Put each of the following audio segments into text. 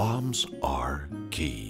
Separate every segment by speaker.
Speaker 1: Bombs are key.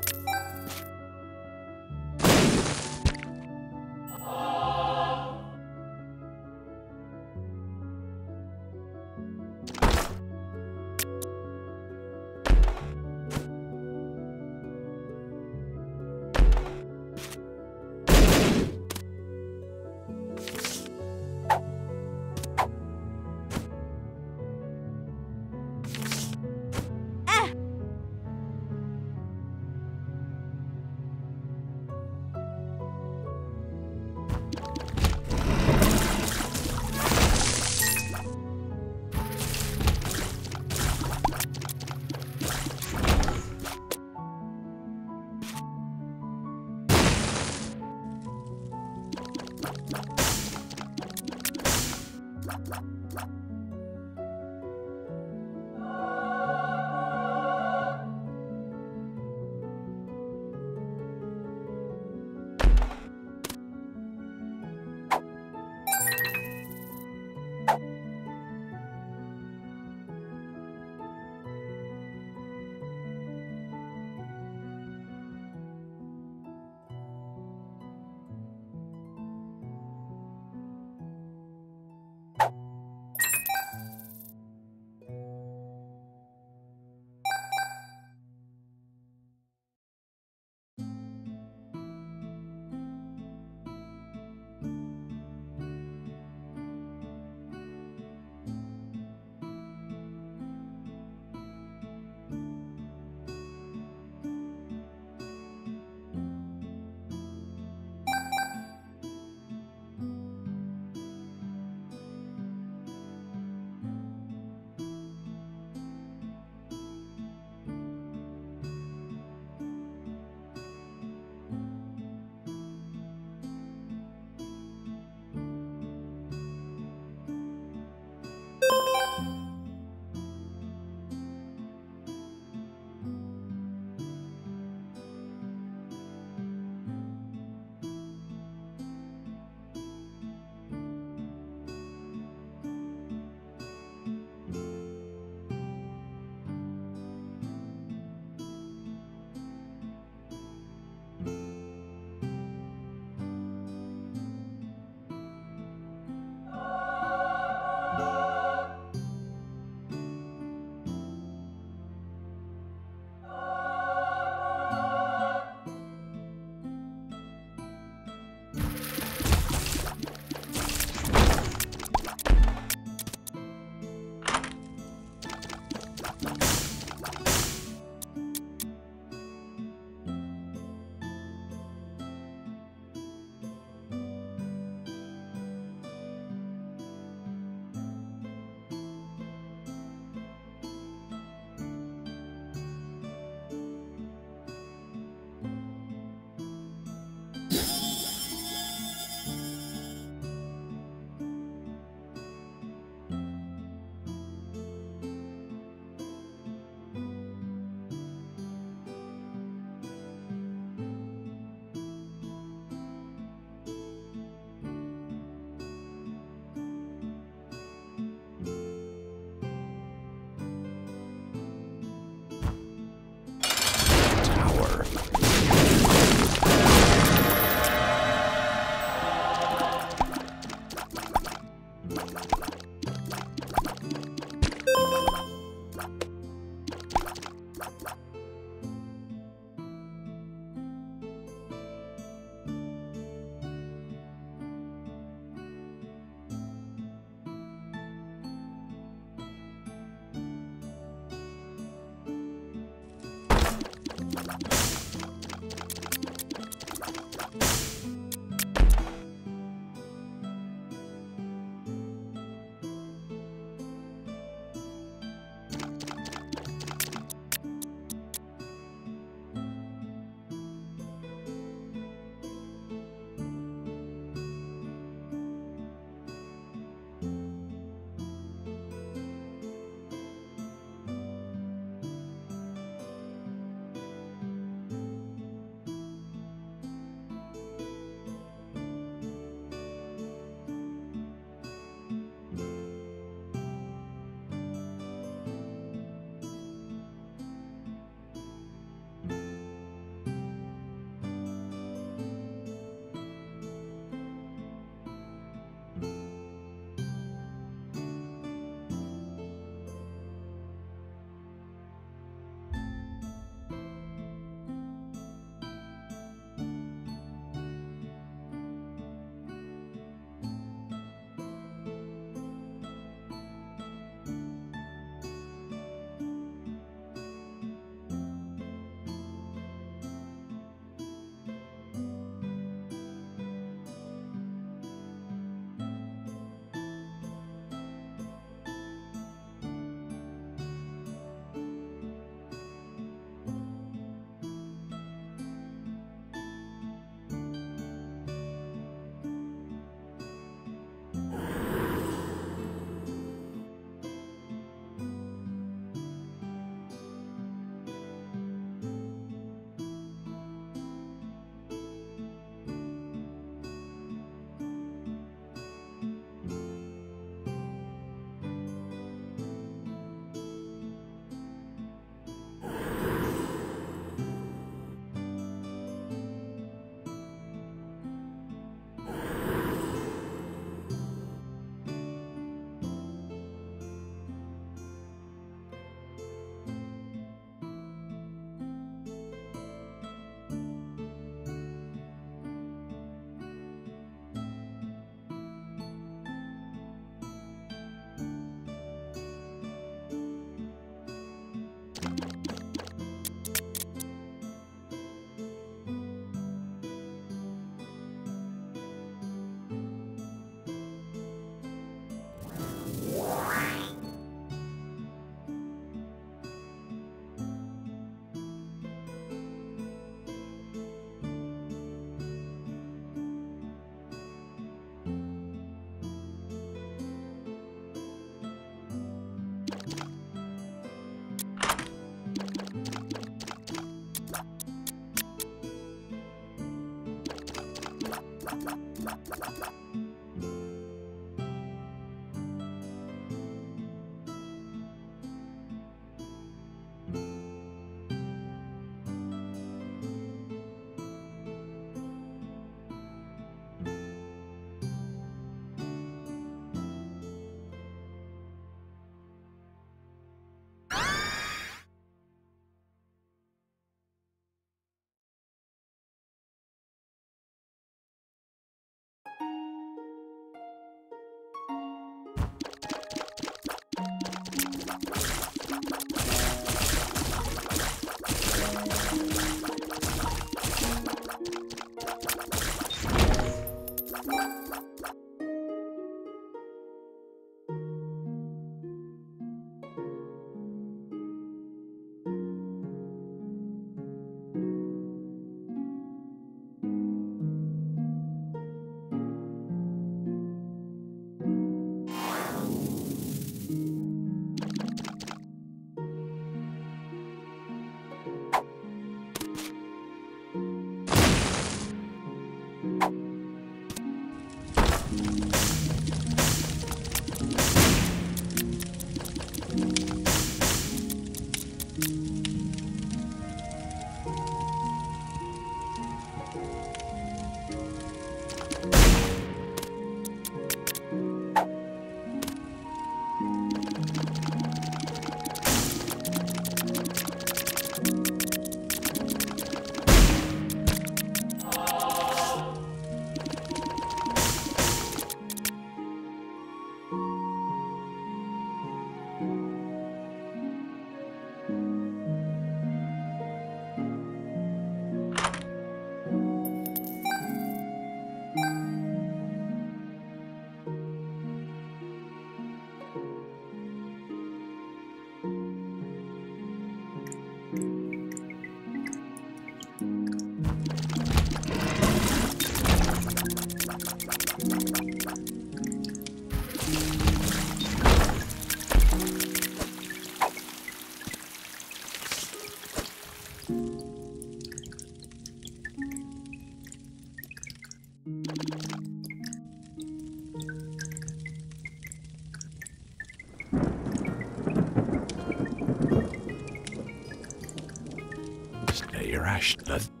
Speaker 1: Stay Ashton.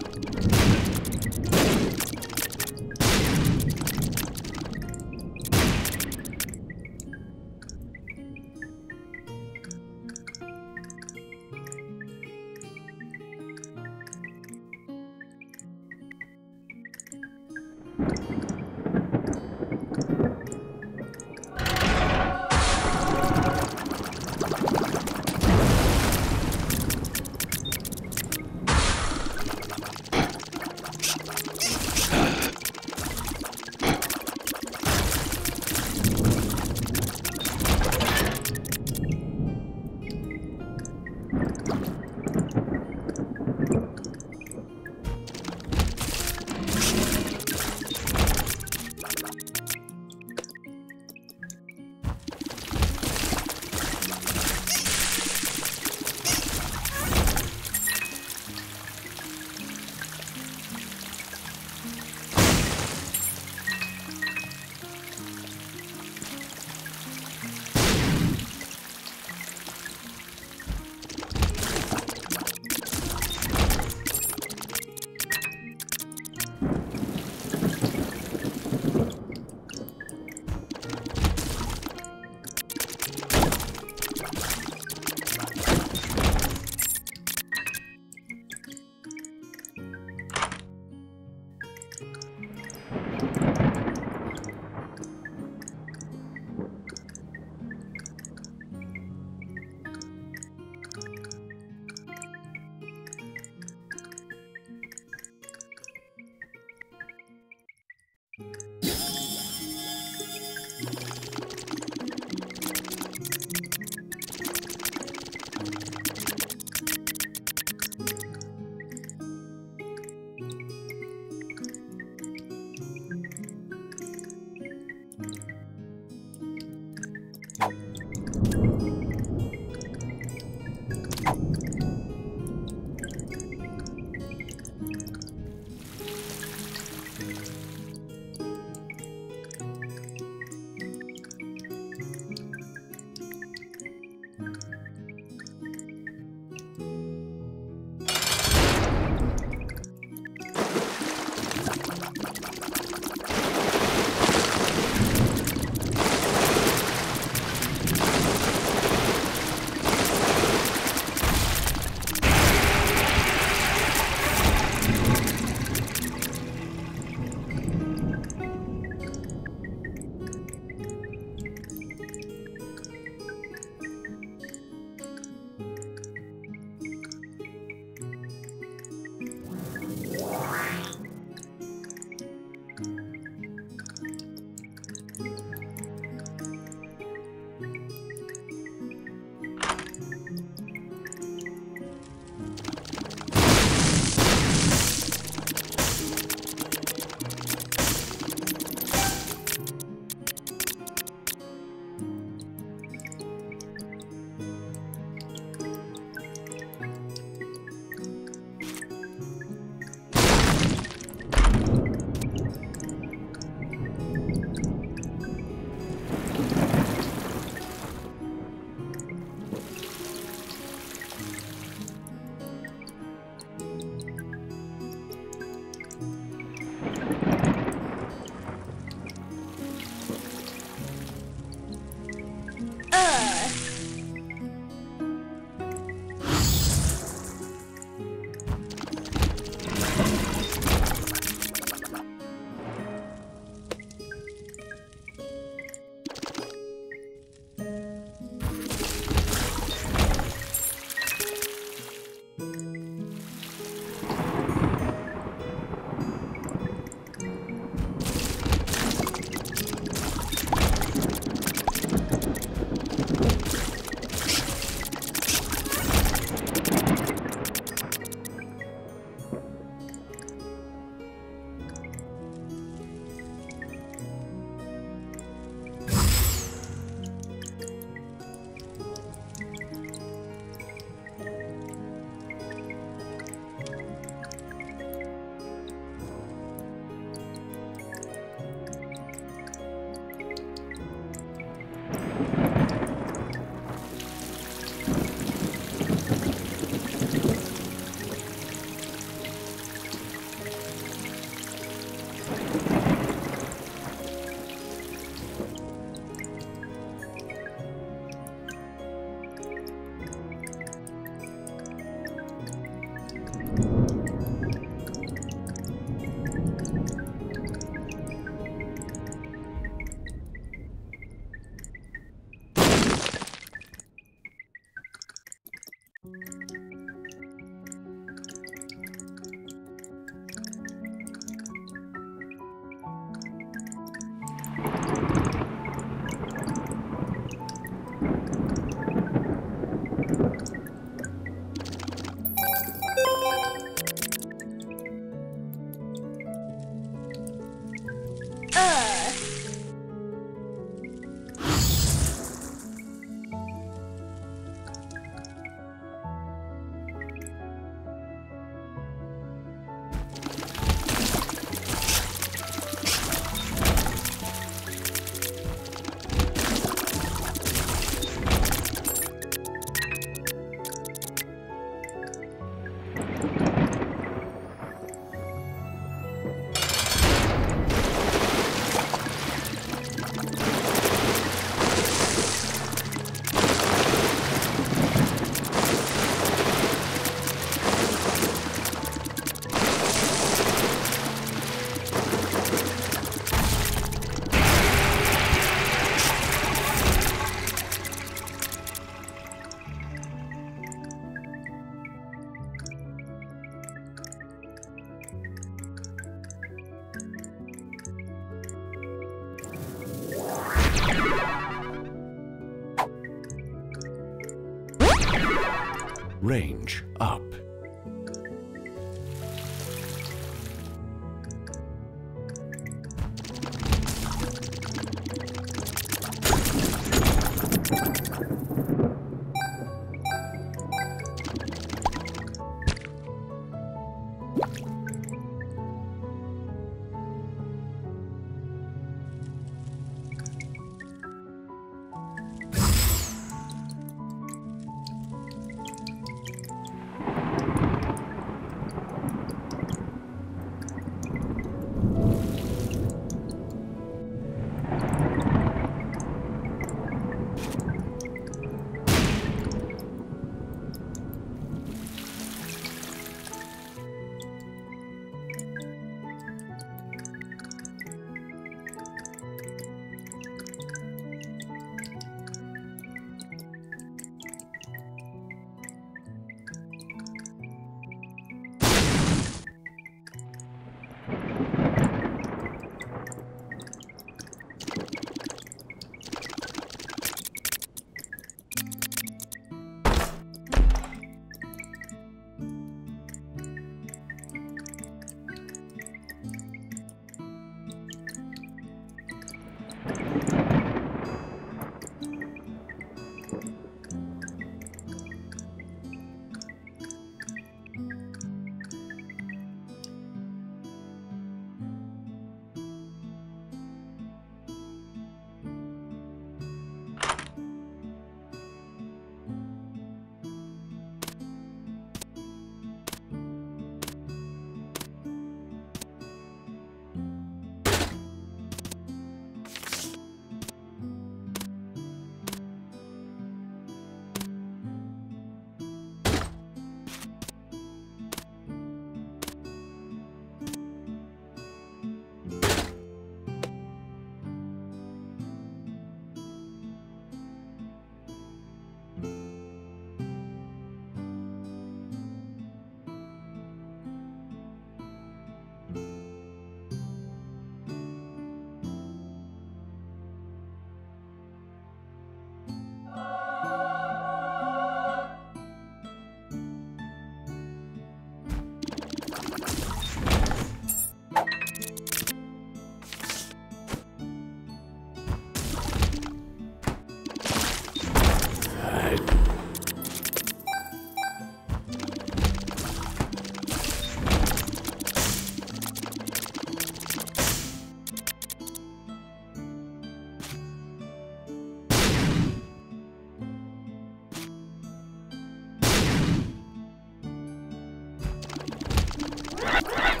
Speaker 1: Run, run, run!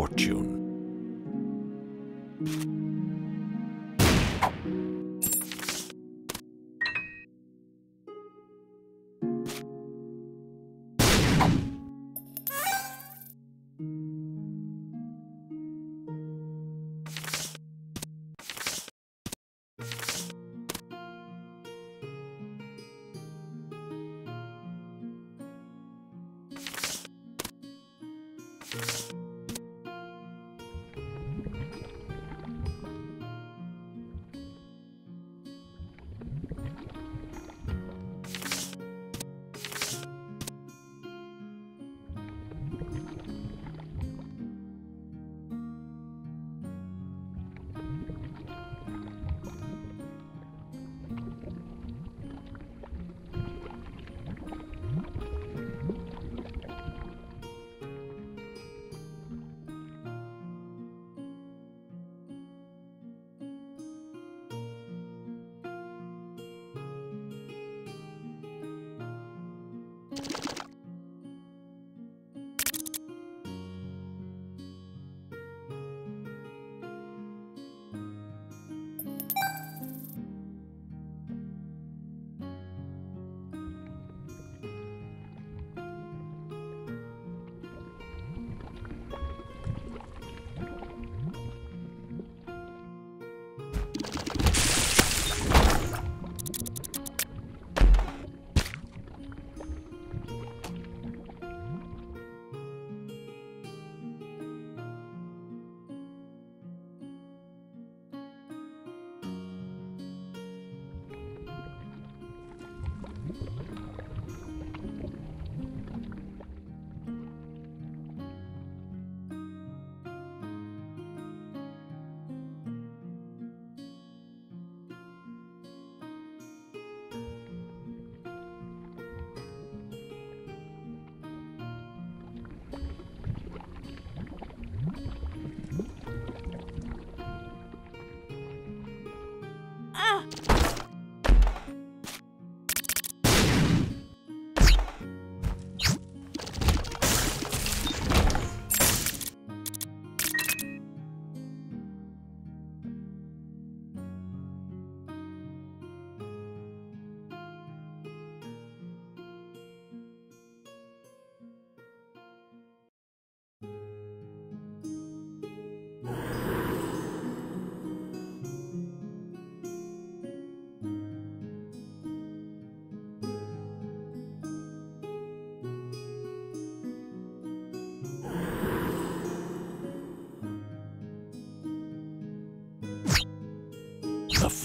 Speaker 1: Fortune.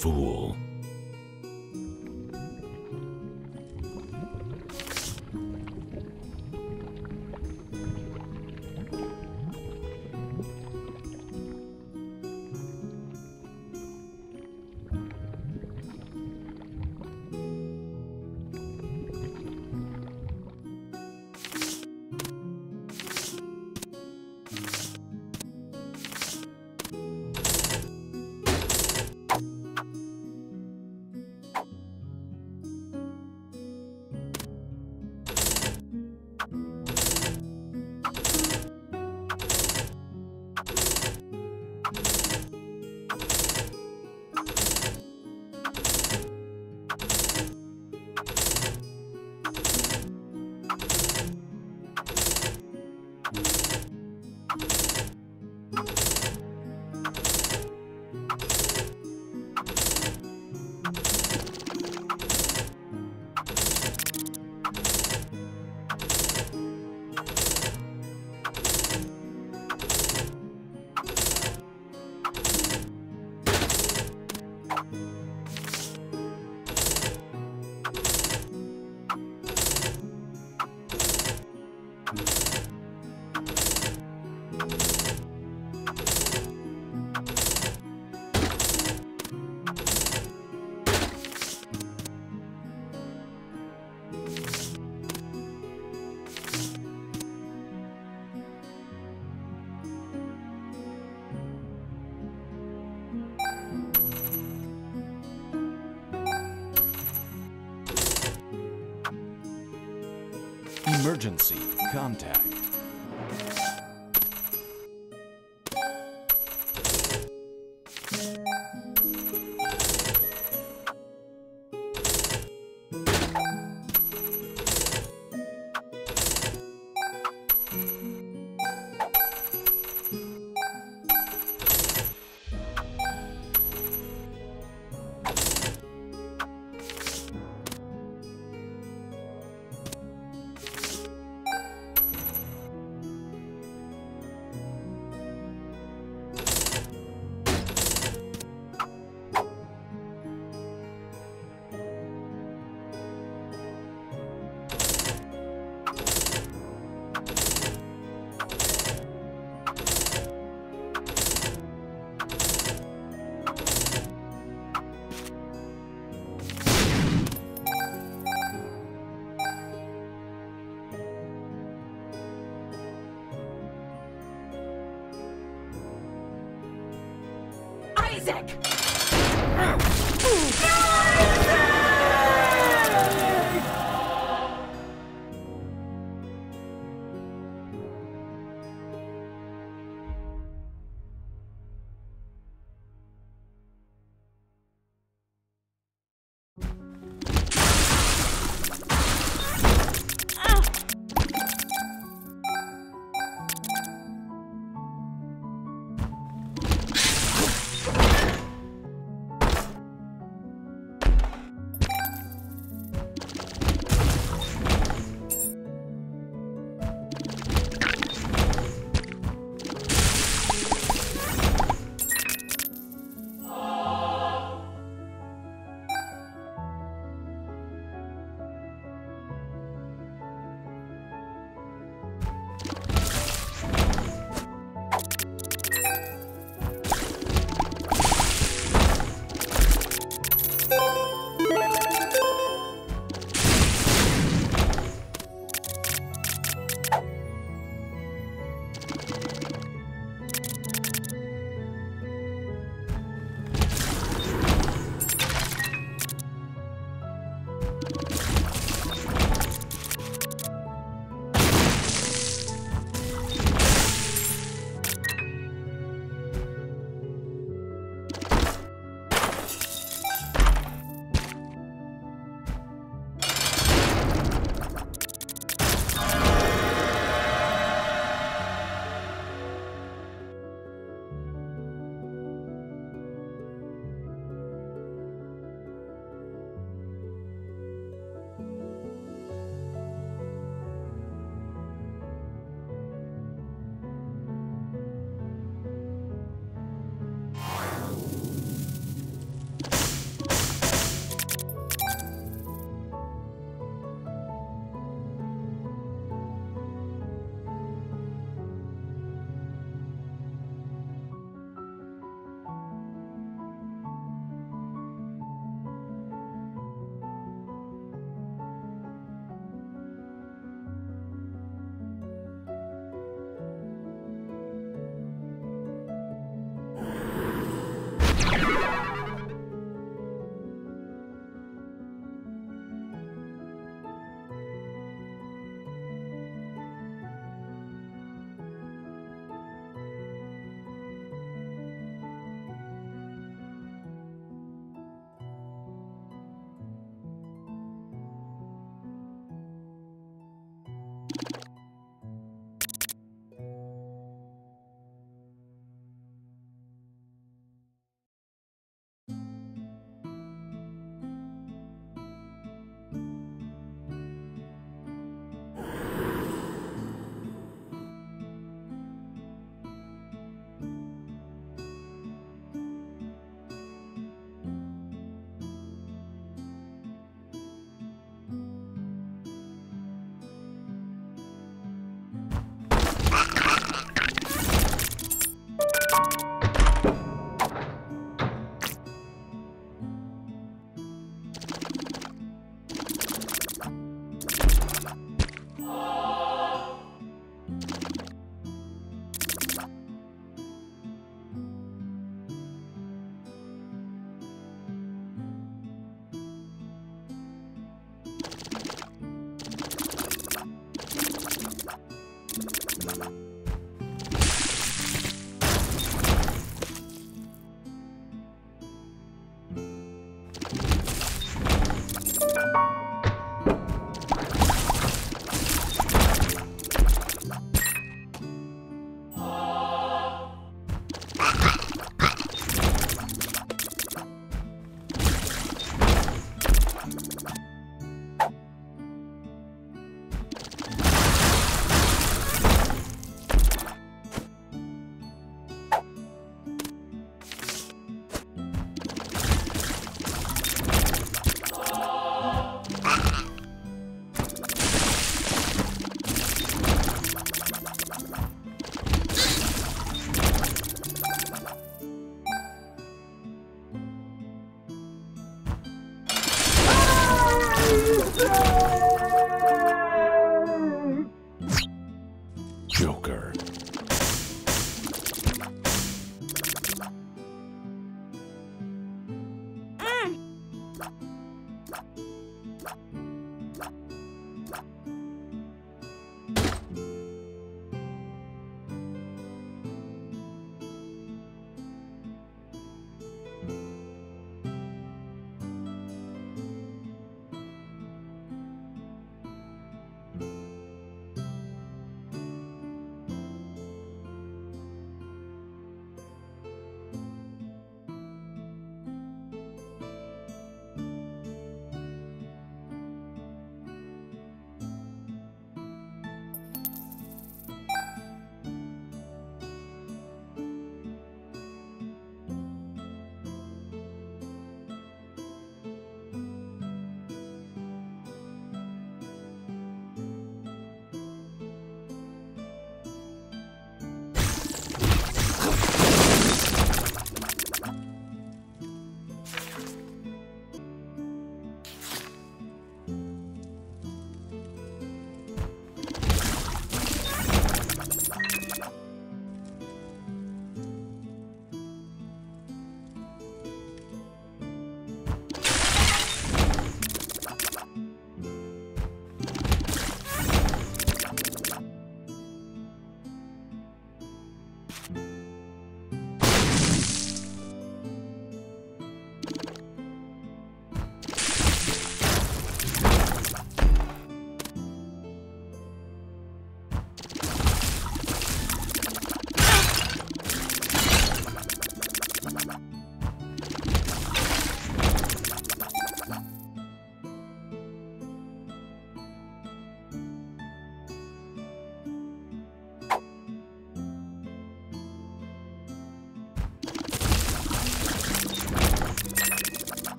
Speaker 1: Fool. Emergency contact.